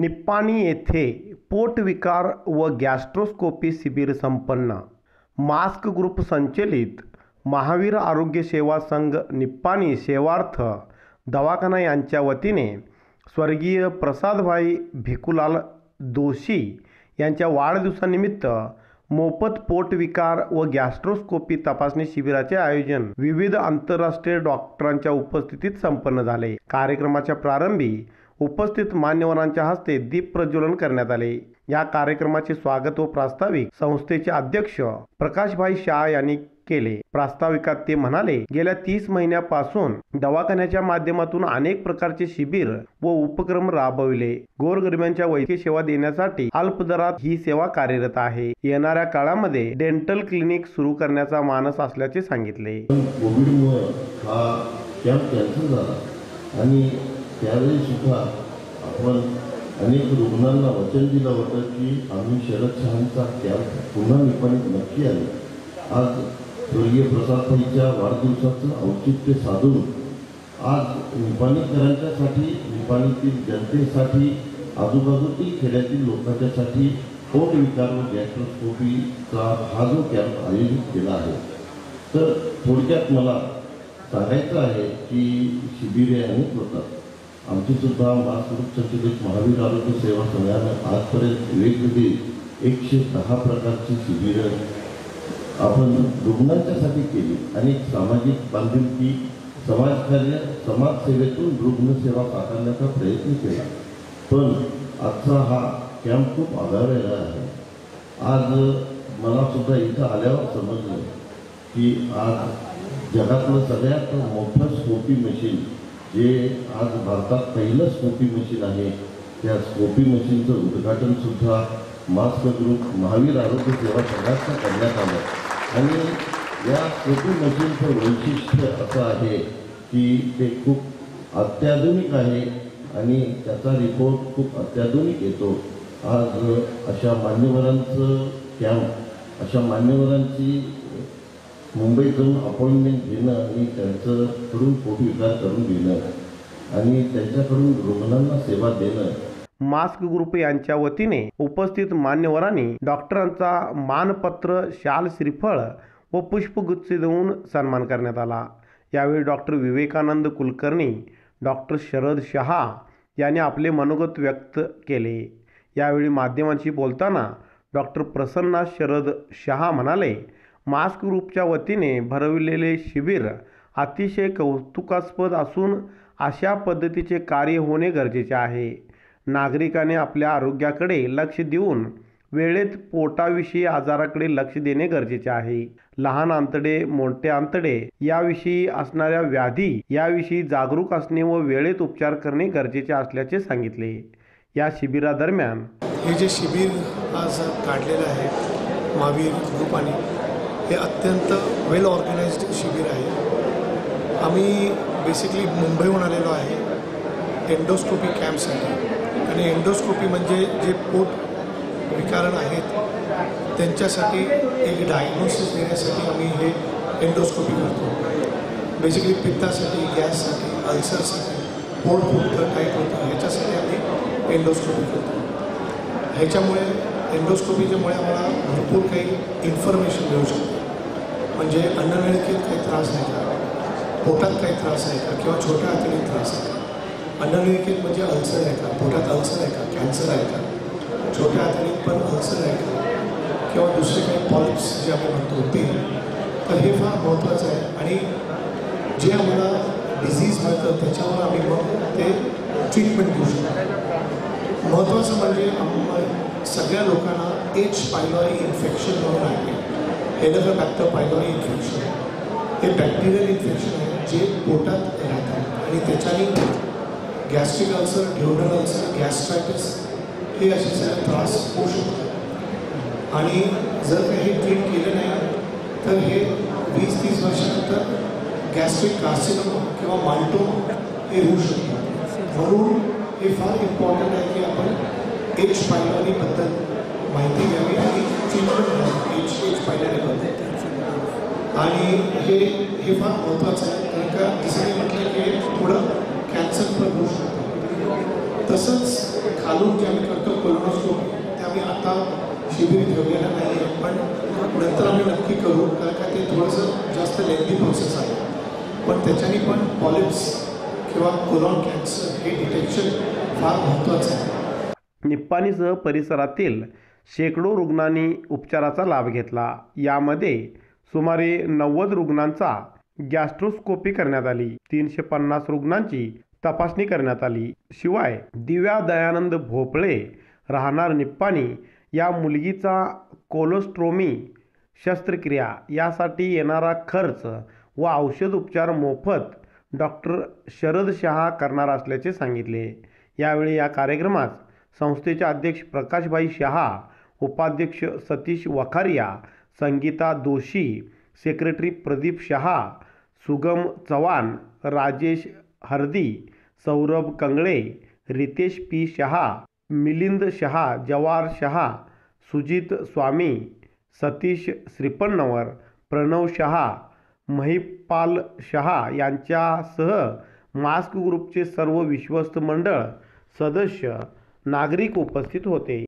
निप्पाणी येथे पोटविकार व गॅस्ट्रोस्कोपी शिबिर संपन्न. मास्क ग्रुप संचलित. महावीर आरोग्य सेवा संघ निप्पाणी सेवार्थ दवाखाना यांच्या वतीने स्वर्गीय प्रसादभाई भिकुलाल दोशी यांच्या वाढदिवसानिमित्त मोफत पोटविकार व गॅस्ट्रोस्कोपी तपासणी शिबिराचे आयोजन विविध आंतरराष्ट्रीय डॉक्टरांच्या उपस्थितीत संपन्न झाले. कार्यक्रमाच्या प्रारंभी उपस्थित मान्यवरांच्या हस्ते दीप प्रज्वलन करण्यात आले. या कार्यक्रमाचे स्वागत व प्रास्ताविक संस्थेचे अध्यक्ष प्रकाशभाई शाह यांनी केले. प्रास्ताविकात ते म्हणाले गेल्या तीस महिन्यापासून दवाखान्याच्या माध्यमातून अनेक प्रकारचे शिबिर व उपक्रम राबविले. गोरगरिबांच्या वैद्यकीय सेवा देण्यासाठी अल्प दरात ही सेवा कार्यरत आहे. येणाऱ्या काळामध्ये डेंटल क्लिनिक सुरू करण्याचा मानस असल्याचे सांगितले. हा कॅम्प कॅन्सल झाला आणि त्यावेळी सुद्धा आपण अनेक रुग्णांना वचन दिलं होतं की आम्ही शरद शहांचा कॅम्प पुन्हा निपाणीत नक्की आले. आज स्वर्गीय प्रसादभाईच्या वाढदिवसाचं औचित्य साधून आज निपाणीकरांच्यासाठी निपाणीतील जनतेसाठी आजूबाजूतील खेड्यातील लोकांच्यासाठी पोट विकार व गॅस्ट्रोस्कोपीचा हा जो कॅम्प आयोजित केला आहे. तर थोडक्यात मला सांगायचं आहे की शिबिरे अनेक होतात. आमची सुद्धा महास्वरूप संचलित महावीर आरोग्य सेवा संघानं आजपर्यंत वेगवेगळी एकशे सहा प्रकारची शिबिरं आपण रुग्णांच्यासाठी केली. आणि सामाजिक बांधिलकी समाजकार्य समाजसेवेतून रुग्णसेवा साकारण्याचा प्रयत्न केला. पण आजचा हा कॅम्प खूप आधारलेला आहे. आज मला सुद्धा इथं आल्यावर समजलं की आज जगातलं सगळ्यात मोठं स्कोपी मशीन जे आज भारतात पहिलं स्कोपी मशीन आहे. त्या स्कोपी मशीनचं उद्घाटन सुद्धा मास्क ग्रुप महावीर आरोग्य सेवा संघाचं करण्यात आलं. आणि या स्कोपी मशीनचं वैशिष्ट्य असं आहे की ते खूप अत्याधुनिक आहे आणि त्याचा रिपोर्ट खूप अत्याधुनिक येतो. आज अशा मान्यवरांचं कॅम्प अशा मान्यवरांची मुंबईत जाऊन अपॉइंटमेंट घेणं आणि त्यांचं कडून पोटविकार करून घेणं आणि त्यांच्याकडून रुग्णांना सेवा देणं. मास्क ग्रुप यांच्या वतीने उपस्थित मान्यवरांनी डॉक्टरांचा मानपत्र शाल श्रीफळ व पुष्पगुच्छ देऊन सन्मान करण्यात आला. यावेळी डॉक्टर विवेकानंद कुलकर्णी डॉक्टर शरद शहा यांनी आपले मनोगत व्यक्त केले. यावेळी माध्यमांशी बोलताना डॉक्टर प्रसन्ना शरद शहा म्हणाले मास्क ग्रुपच्या वतीने भरविलेले शिबिर अतिशय कौतुकास्पद असून अशा पद्धतीचे कार्य होणे गरजेचे आहे. नागरिकाने आपल्या आरोग्याकडे लक्ष देऊन वेळेत पोटाविषयी आजाराकडे लक्ष देणे गरजेचे आहे. लहान आंतडे मोठे आंतडे याविषयी असणाऱ्या व्याधी याविषयी जागरूक असणे व वेळेत उपचार करणे गरजेचे असल्याचे सांगितले. या शिबिरादरम्यान हे जे शिबिर आज काढलेलं आहे महावीर ग्रुपाने हे अत्यंत वेल ऑर्गनाइज्ड शिबिर आहे. आम्ही बेसिकली मुंबईहून आलेलो आहे एंडोस्कोपी कॅम्पसाठी आणि एंडोस्कोपी म्हणजे जे पोट विकारण आहेत त्यांच्यासाठी एक डायग्नोसिस देण्यासाठी आम्ही हे एंडोस्कोपी करतो. बेसिकली पित्तासाठी गॅससाठी अल्सरसाठी पोट फुटतं टाईट होतं ह्याच्यासाठी आम्ही एंडोस्कोपी करतो. ह्याच्यामुळे एंडोस्कोपीच्यामुळे आम्हाला भरपूर काही इन्फॉर्मेशन मिळू शकते. म्हणजे अन्ननलिकेत काही त्रास नाही का पोटात काही त्रास आहे का किंवा छोट्या हाताने त्रास आहे. का अन्ननलिकेत म्हणजे अल्सर आहे का? पोटात अल्सर आहे का? कॅन्सर आहे का? छोट्या हाताने पण अल्सर आहे का? किंवा दुसरे काही पॉलिप्स जे आपण म्हणतो ते. तर हे फार महत्त्वाचं आहे. आणि जे आम्हाला डिझीज मिळतं त्याच्यावर आम्ही मग ते ट्रीटमेंट घेऊ शकतो. महत्त्वाचं म्हणजे आम्हाला सगळ्या लोकांना एच पायलॉरी इन्फेक्शन म्हणून आहे. हेलिकोबॅक्टर पायलॉरी इन्फेक्शन हे बॅक्टेरियल इन्फेक्शन आहे जे पोटात राहतात. आणि त्याच्याने गॅस्ट्रिक अल्सर ड्युरल अल्सर गॅस्ट्रायटिस हे असे सगळे त्रास होऊ शकतात. आणि जर काही ट्रीट केलं नाही तर हे वीस तीस वर्षानंतर गॅस्ट्रिक कार्सिनोमा किंवा माल्टो हे होऊ शकतात. म्हणून हे फार इम्पॉर्टंट आहे की आपण एच पायलॉरीबद्दल माहिती घ्यावी आणि ट्रीटमेंट आणि हे हे फार महत्त्वाचं आहे कारण का जसं म्हटलं की हे थोडं कॅन्सर पण होऊ शकतं. तसंच खालून जे आम्ही करतो कोलोनोस्कोपी ते आम्ही आता शिबिर ठेवलेलं नाही आहे पण नंतर आम्ही नक्की करू कारण का ते थोडंसं जास्त लेंदी प्रोसेस आहे. पण त्याच्याने पण पॉलिप्स किंवा कोलॉन कॅन्सर हे डिटेक्शन फार महत्त्वाचं आहे. निप्पाणीसह परिसरातील शेकडो रुग्णांनी उपचाराचा लाभ घेतला. यामध्ये सुमारे नव्वद रुग्णांचा गॅस्ट्रोस्कोपी करण्यात आली. तीनशे पन्नास रुग्णांची तपासणी करण्यात आली. शिवाय दिव्या दयानंद भोपळे राहणार निप्पाणी या मुलगीचा कोलोस्ट्रोमी शस्त्रक्रिया यासाठी येणारा खर्च व औषध उपचार मोफत डॉक्टर शरद शहा करणार असल्याचे सांगितले. यावेळी या कार्यक्रमात संस्थेचे अध्यक्ष प्रकाशभाई शहा उपाध्यक्ष सतीश वखारिया संगीता दोशी सेक्रेटरी प्रदीप शहा सुगम चव्हाण राजेश हर्दी सौरभ कंगळे रितेश पी शहा मिलिंद शहा जवार शहा सुजित स्वामी सतीश श्रीपन्नवर प्रणव शहा महिपाल शहा यांच्यासह मास्क ग्रुपचे सर्व विश्वस्त मंडळ सदस्य नागरिक उपस्थित होते.